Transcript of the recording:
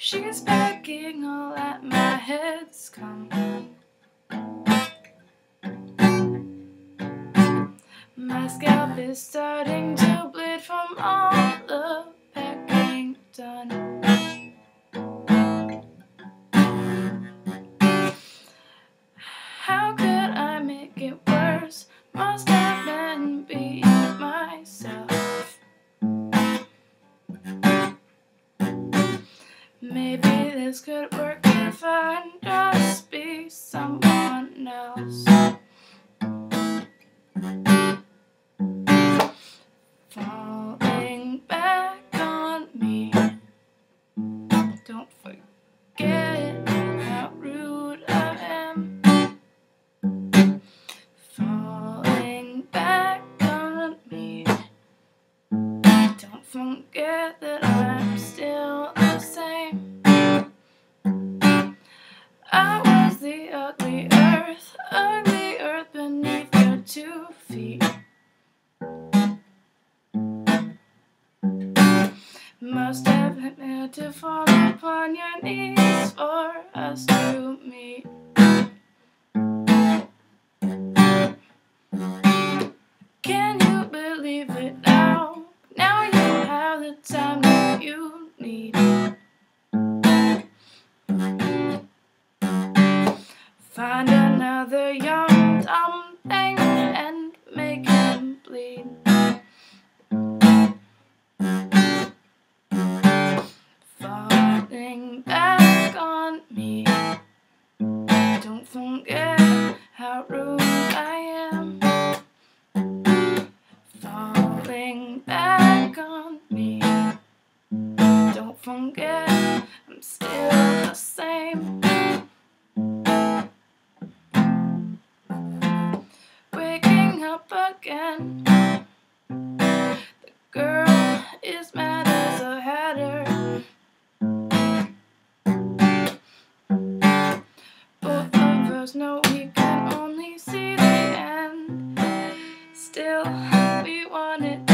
She's pecking all at my head's come. My scalp is starting to Maybe this could work if I just be someone else. Falling back on me. Don't forget how rude I am. Falling back on me. Don't forget Must have meant to fall upon your knees for us to meet. Can you believe it now? Now you have the time that you need. Find another young on me. Don't forget how rude I am. Falling back on me. Don't forget I'm still the same. Waking up again. No we can only see the end. Still, we want it